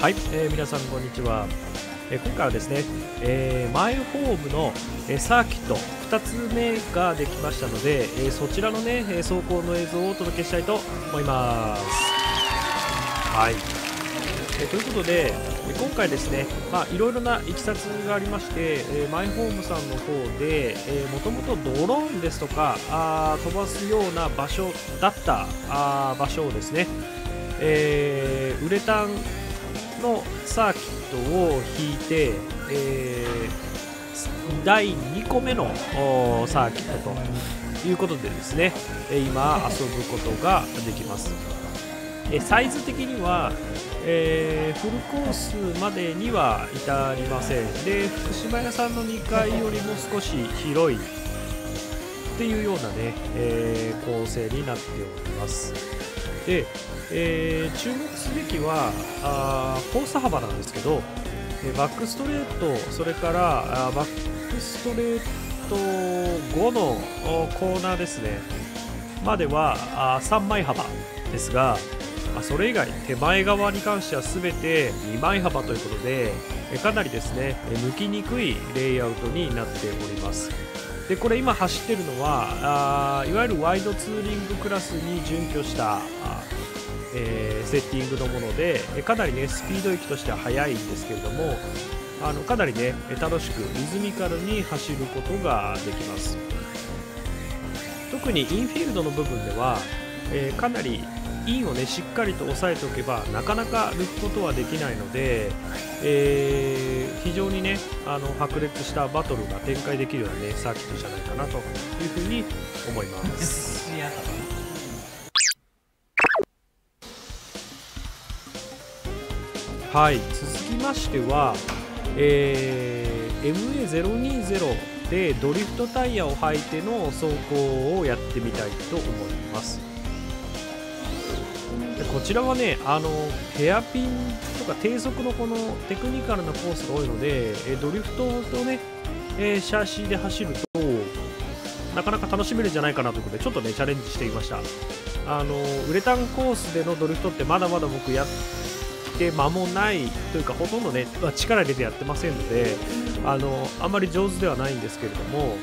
はい、えー、皆さんこんにちは、えー、今回はですね、えー、マイホームの、えサーキット2つ目ができましたので、えそちらのね走行の映像をお届けしたいと思います。はい、えということで今回ですね、まあ、いろいろないきさつがありまして、えマイホームさんの方で、えもともとドローンですとかあ飛ばすような場所だったあ場所をですね、えウレタンのサーキットを引いて、えー、第2個目のサーキットということでですね今遊ぶことができます。サイズ的には、えー、フルコースまでには至りません。で福島屋さんの2階よりも少し広いっていうようなね、えー、構成になっております。でえー、注目すべきはあコース幅なんですけど、バックストレートそれからあバックストレート5のコーナーですね。まではあ3枚幅ですがそれ以外手前側に関しては全て2枚幅ということでかなりですね抜きにくいレイアウトになっております。でこれ今走ってるのはあいわゆるワイドツーリングクラスに準拠したえー、セッティングのものでかなりねスピード域としては速いんですけれどもあのかなりね楽しくリズミカルに走ることができます。特にインフィールドの部分では、えー、かなりインをねしっかりと押さえておけばなかなか抜くことはできないので、えー、非常にねあの白熱したバトルが展開できるようなねサーキットじゃないかなというふうに思います。はい続きましては、えー、MA020 でドリフトタイヤを履いての走行をやってみたいと思います。でこちらはねあのヘアピンとか低速のこのテクニカルなコースが多いのでドリフトとね、えー、シャーシーで走るとなかなか楽しめるんじゃないかなということでちょっとねチャレンジしてみました。あのウレタンコースでのドリフトってまだまだ僕やて間もないというかほとんどね力入れてやってませんのであのあんまり上手ではないんですけれども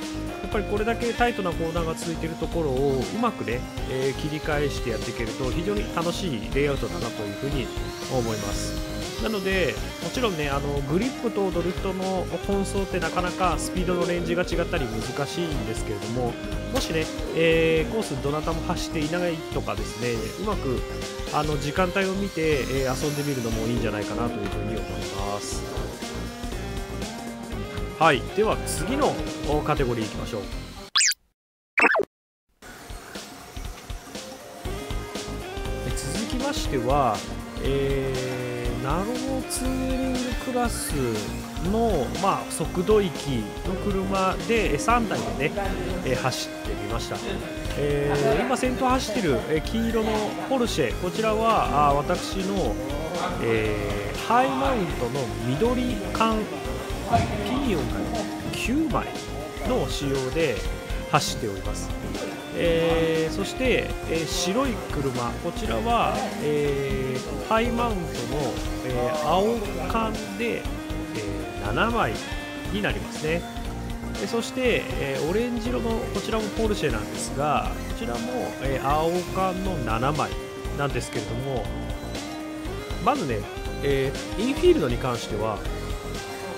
やっぱりこれだけタイトなコーナーが続いているところをうまくね、えー、切り返してやっていけると非常に楽しいレイアウトだなというふうに思います。なのでもちろんねあのグリップとドリフトの本走ってなかなかスピードのレンジが違ったり難しいんですけれどももしね、えー、コースどなたも走っていないとかですねうまくあの時間帯を見て、えー、遊んでみるのもいいんじゃないかなというふうに思います。はいでは次のカテゴリーいきましょう。続きましては、えーナローツーリングクラスの、まあ、速度域の車で3台でね、え、走ってみました、えー、今先頭走ってる、えー、黄色のポルシェこちらはあ私の、えー、ハイマウントの緑缶ピニオンが9枚の仕様で走っております。えー、そして、えー、白い車。こちらは、えー、ハイマウントの、え青缶で、え7枚になりますね。でそして、えオレンジ色のこちらもポルシェなんですがこちらも、え青缶の7枚なんですけれどもまずね、えインフィールドに関しては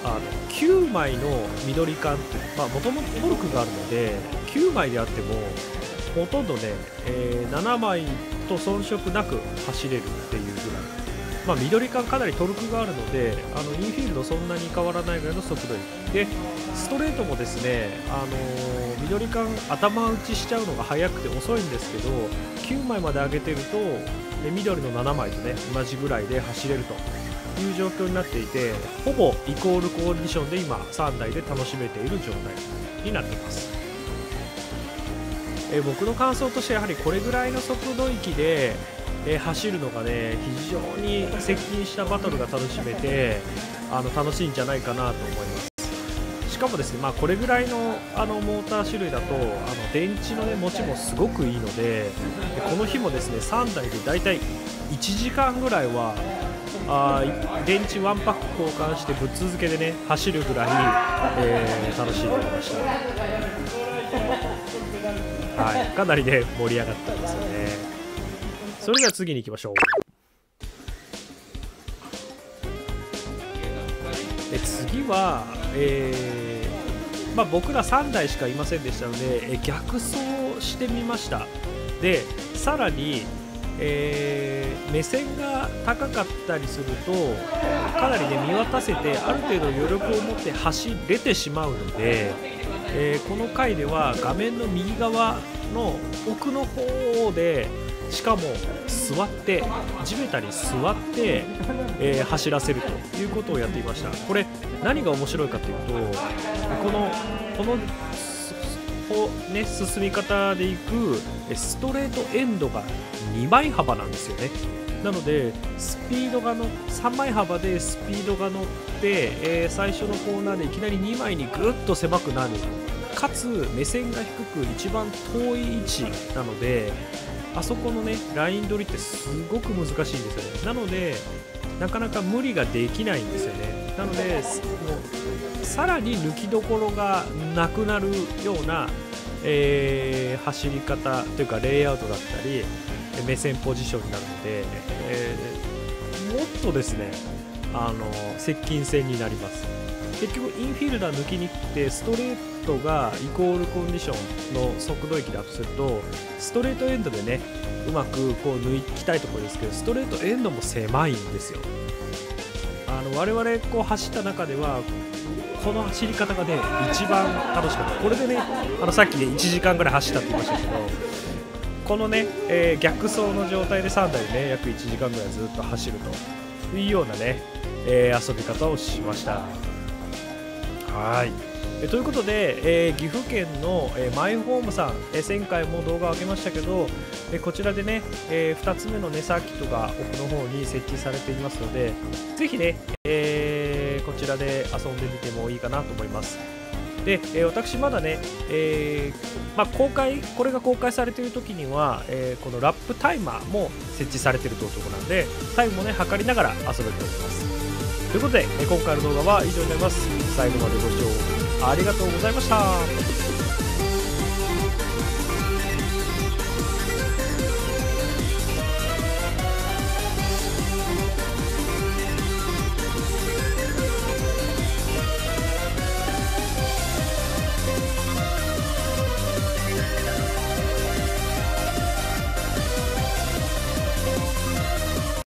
あの9枚の緑缶ってもともとトルクがあるので9枚であってもほとんどね、えー、7枚と遜色なく走れるっていうぐらい、まあ、緑缶かなりトルクがあるのであのインフィールドそんなに変わらないぐらいの速度で。ストレートもですね、あのー、緑缶頭打ちしちゃうのが速くて遅いんですけど9枚まで上げてると緑の7枚とね同じぐらいで走れるという状況になっていてほぼイコールコンディションで今3台で楽しめている状態になっています。え僕の感想としてやはりこれぐらいの速度域で、え走るのがね非常に接近したバトルが楽しめてあの楽しいんじゃないかなと思います。しかもですね、まあ、これぐらいのあのモーター種類だとあの電池の、ね、持ちもすごくいいのでこの日もですね3台でだいたい1時間ぐらいはあ電池1パック交換してぶっ続けでね走るぐらい、えー、楽しんでおりました。はい。かなりね盛り上がったんですよね。それでは次に行きましょう。で次は、えーまあ、僕ら3台しかいませんでしたので、え逆走してみました。でさらに、えー、目線が高かったりするとかなりね見渡せてある程度余力を持って走れてしまうので、えー、この回では画面の右側の奥の方でしかも座って地べたに座って、えー、走らせるということをやっていました。これ何が面白いかというとこのこのね、進み方でいくストレートエンドが2枚幅なんですよね。なのでスピードがの3枚幅でスピードが乗って、えー、最初のコーナーでいきなり2枚にぐっと狭くなる。かつ目線が低く一番遠い位置なのであそこのねライン取りってすごく難しいんですよね。なのでなかなか無理ができないんですよね。なのでもうさらに抜きどころがなくなるような、えー、走り方というかレイアウトだったり目線ポジションになるので、えー、もっとですねあの接近戦になります。結局インフィールダー抜きに来てストレートがイコールコンディションの速度域だとするとストレートエンドでねうまくこう抜きたいところですけどストレートエンドも狭いんですよ。あの我々こう走った中ではこの走り方がね一番楽しかった。これでねあのさっき、ね、1時間ぐらい走ったって言いましたけどこのね、えー、逆走の状態で3台ね約1時間ぐらいずっと走るというようなね、えー、遊び方をしました。はい。えということで、えー、岐阜県の、えー、マイホームさん、え、前回も動画を上げましたけど、えこちらでね、え2つ目のねサーキットが奥の方に設置されていますのでぜひね、えこちらで遊んでみてもいいかなと思います。で、え私まだね、えまあ、公開これが公開されている時には、えこのラップタイマーも設置されているというところなのでタイムもね測りながら遊べております。ということで今回の動画は以上になります。最後までご視聴ありがとうございました。